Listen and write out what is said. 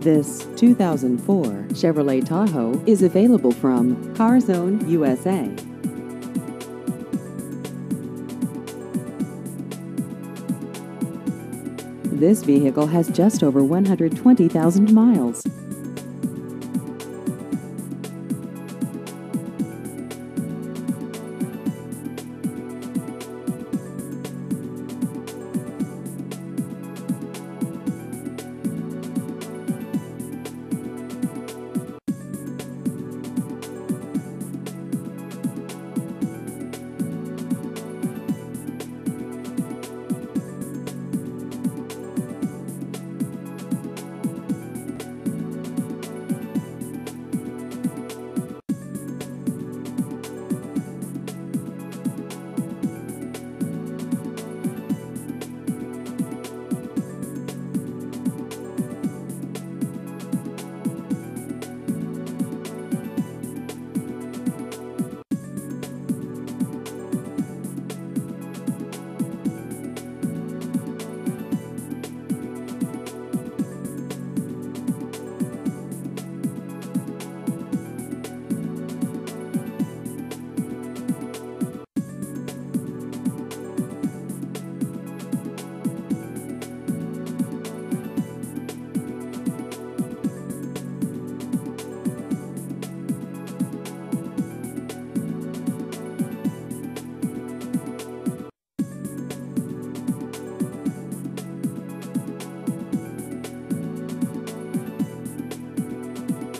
This 2004 Chevrolet Tahoe is available from CarZone USA. This vehicle has just over 120,000 miles.